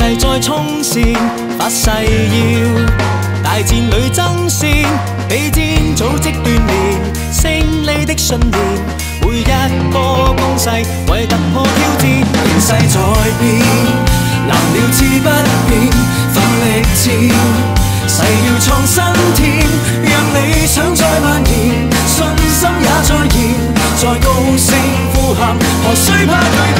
势再冲线，发誓要大战里争先，比战组织锻炼，胜利的信念，每一个攻势为突破挑战，形势在变，难料志不变，奋力战。誓要创新天，让理想再蔓延，信心也再现，再高声呼喊，何须怕巨变？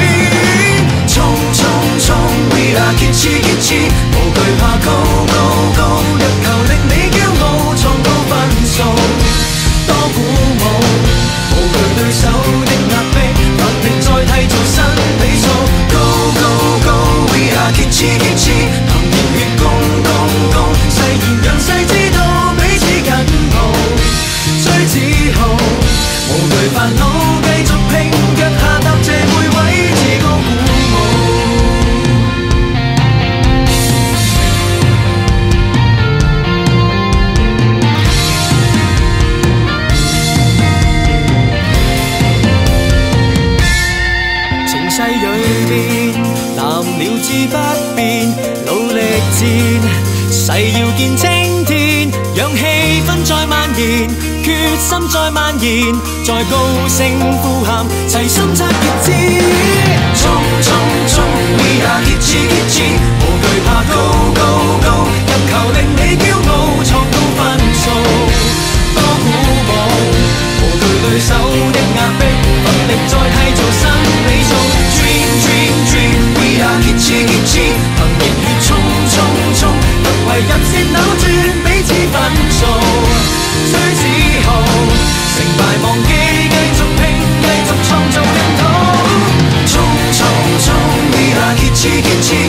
冲冲冲 김치 김치. 志不变，努力战。誓要见青天，让气氛再蔓延，决心再蔓延，再高声呼喊，齐心拆决战。get you